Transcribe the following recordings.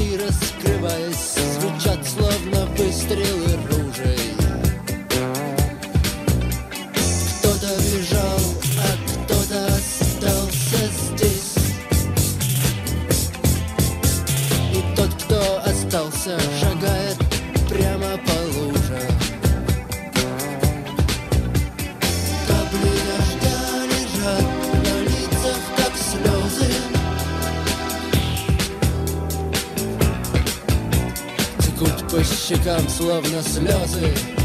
рты раскрываясь, звучат словно выстрелы ружей. Кто-то бежал, а кто-то остался здесь. И тот, кто остался, жаль. по щекам словно слезы.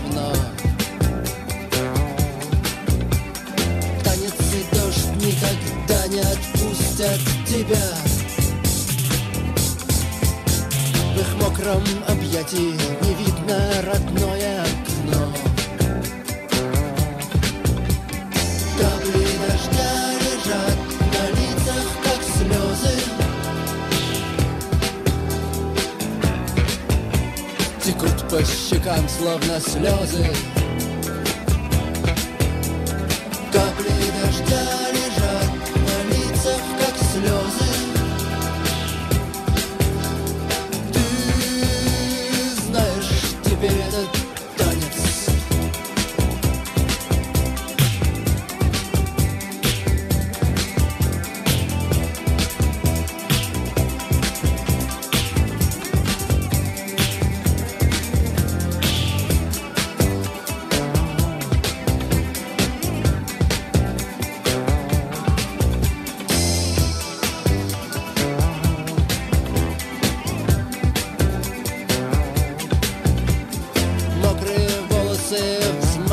Все равно Танец и дождь никогда не отпустят тебя. В их мокром объятии не видно родное по щекам, словно слезы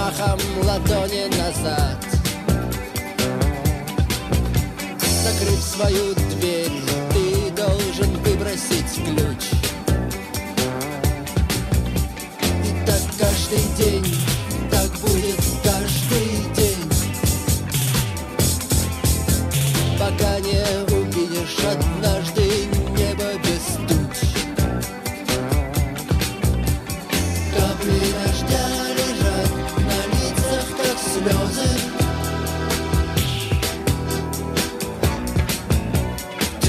взмахом ладони назад. Закрыв свою дверь, ты должен выбросить ключ. И так каждый день,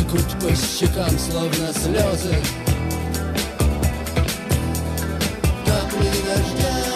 Текут по щекам, словно слезы. Капли дождя